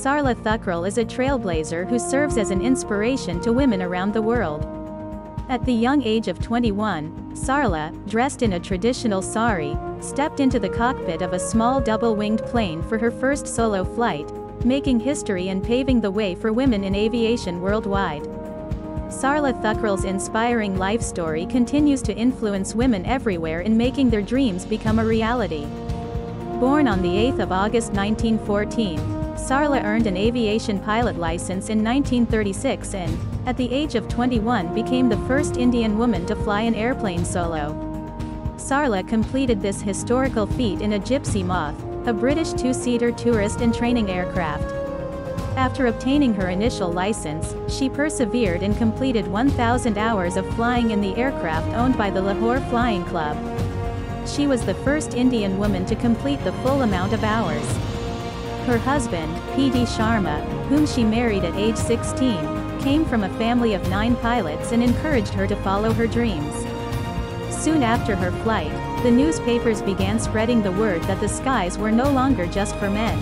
Sarla Thukral is a trailblazer who serves as an inspiration to women around the world. At the young age of 21, Sarla, dressed in a traditional sari, stepped into the cockpit of a small double-winged plane for her first solo flight, making history and paving the way for women in aviation worldwide. Sarla Thukral's inspiring life story continues to influence women everywhere in making their dreams become a reality. Born on the 8th of August 1914, Sarla earned an aviation pilot license in 1936 and, at the age of 21 became the first Indian woman to fly an airplane solo. Sarla completed this historical feat in a Gypsy Moth, a British two-seater tourist and training aircraft. After obtaining her initial license, she persevered and completed 1,000 hours of flying in the aircraft owned by the Lahore Flying Club. She was the first Indian woman to complete the full amount of hours. Her husband, P.D. Sharma, whom she married at age 16, came from a family of nine pilots and encouraged her to follow her dreams. Soon after her flight, the newspapers began spreading the word that the skies were no longer just for men.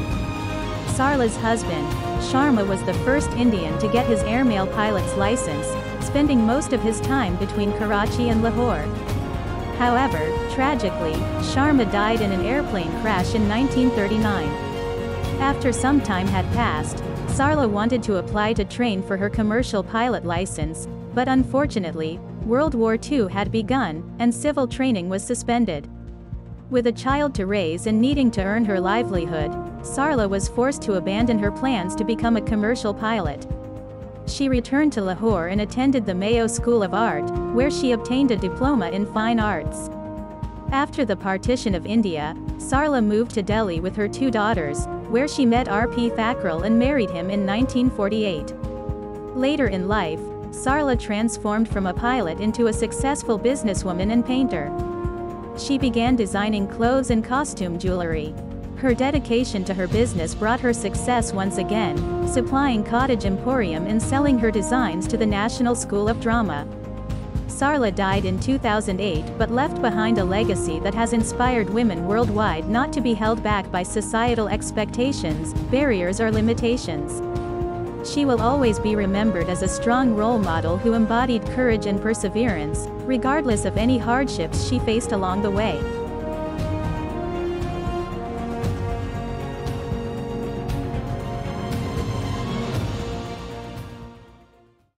Sarla's husband, Sharma was the first Indian to get his airmail pilot's license, spending most of his time between Karachi and Lahore. However, tragically, Sharma died in an airplane crash in 1939. After some time had passed, Sarla wanted to apply to train for her commercial pilot license, but unfortunately, World War II had begun, and civil training was suspended. With a child to raise and needing to earn her livelihood, Sarla was forced to abandon her plans to become a commercial pilot. She returned to Lahore and attended the Mayo School of Art, where she obtained a diploma in fine arts. After the partition of India, Sarla moved to Delhi with her two daughters, where she met R.P. Thakral and married him in 1948. Later in life, Sarla transformed from a pilot into a successful businesswoman and painter. She began designing clothes and costume jewelry. Her dedication to her business brought her success once again, supplying Cottage Emporium and selling her designs to the National School of Drama. Sarla died in 2008 but left behind a legacy that has inspired women worldwide not to be held back by societal expectations, barriers or limitations. She will always be remembered as a strong role model who embodied courage and perseverance, regardless of any hardships she faced along the way.